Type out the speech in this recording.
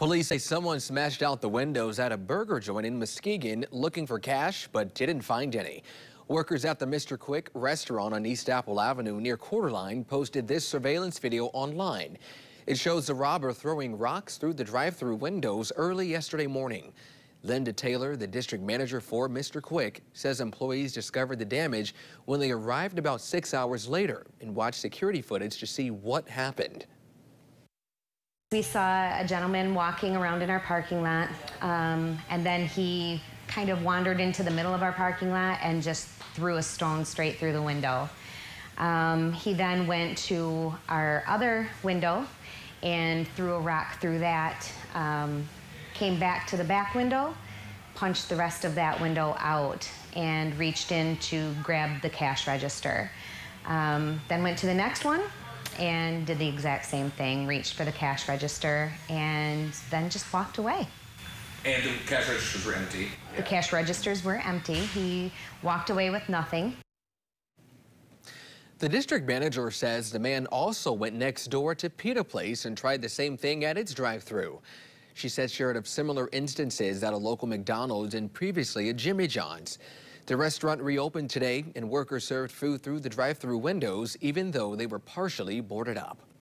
Police say someone smashed out the windows at a burger joint in Muskegon looking for cash, but didn't find any. Workers at the Mr. Quick restaurant on East Apple Avenue near Quarterline posted this surveillance video online. It shows the robber throwing rocks through the drive-through windows early yesterday morning. Linda Taylor, the district manager for Mr. Quick, says employees discovered the damage when they arrived about six hours later and watched security footage to see what happened. We saw a gentleman walking around in our parking lot, um, and then he kind of wandered into the middle of our parking lot and just threw a stone straight through the window. Um, he then went to our other window and threw a rock through that. Um, came back to the back window, punched the rest of that window out, and reached in to grab the cash register. Um, then went to the next one and did the exact same thing, reached for the cash register, and then just walked away. And the cash registers were empty. The cash registers were empty. He walked away with nothing. The district manager says the man also went next door to Pita Place and tried the same thing at its drive-through. She says she heard of similar instances at a local McDonald's and previously at Jimmy John's. The restaurant reopened today and workers served food through the drive-through windows even though they were partially boarded up.